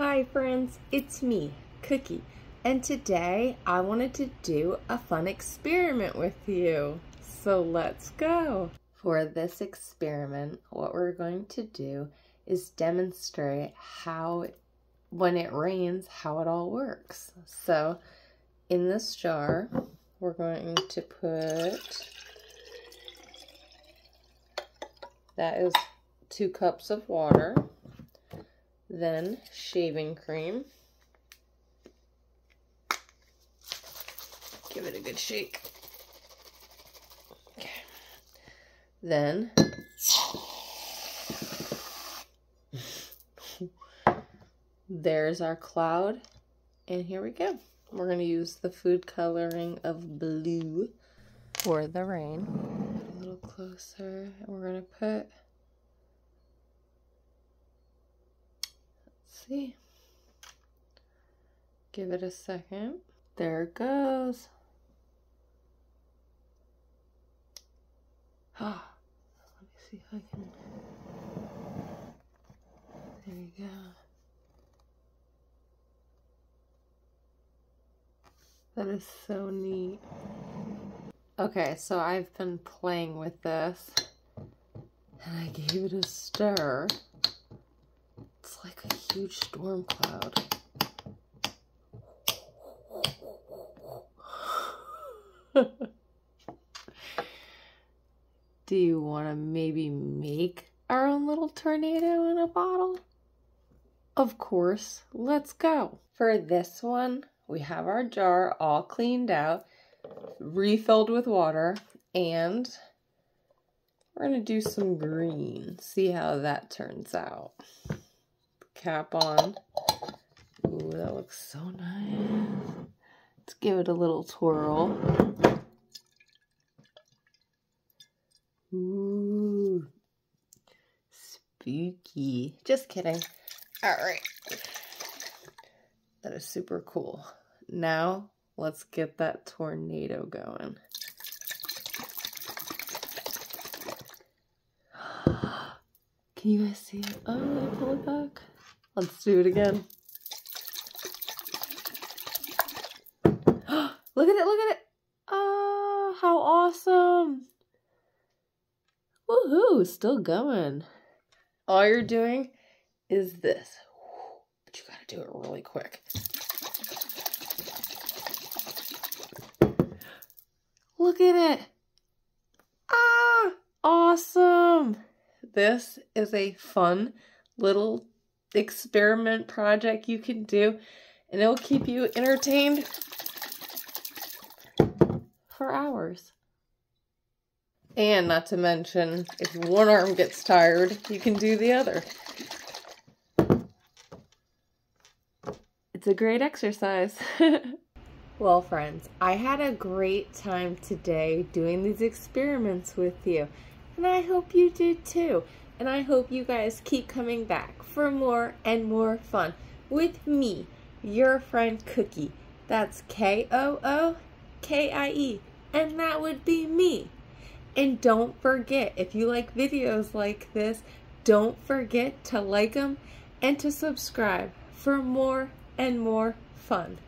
Hi friends, it's me, Kookie, and today I wanted to do a fun experiment with you. So let's go. For this experiment, what we're going to do is demonstrate how, when it rains, how it all works. So in this jar, we're going to put, that is two cups of water. Then shaving cream. Give it a good shake. Okay. Then there's our cloud. And here we go. We're going to use the food coloring of blue for the rain. A little closer. And we're going to put see. Give it a second. There it goes. Ah, let me see if I can. There you go. That is so neat. Okay, so I've been playing with this and I gave it a stir huge storm cloud. Do you want to maybe make our own little tornado in a bottle? Of course, let's go. For this one, we have our jar all cleaned out, refilled with water, and we're going to do some green. See how that turns out cap on. Ooh, that looks so nice. Let's give it a little twirl. Ooh, spooky. Just kidding. All right. That is super cool. Now, let's get that tornado going. Can you guys see it? Oh, I pull it back. Let's do it again. look at it, look at it. Oh, how awesome. Woohoo, still going. All you're doing is this. But you gotta do it really quick. Look at it. Ah, awesome. This is a fun little experiment project you can do and it'll keep you entertained for hours. And not to mention, if one arm gets tired, you can do the other. It's a great exercise. well, friends, I had a great time today doing these experiments with you, and I hope you did too. And I hope you guys keep coming back for more and more fun with me, your friend Kookie. That's K O O K I E, and that would be me. And don't forget, if you like videos like this, don't forget to like them and to subscribe for more and more fun.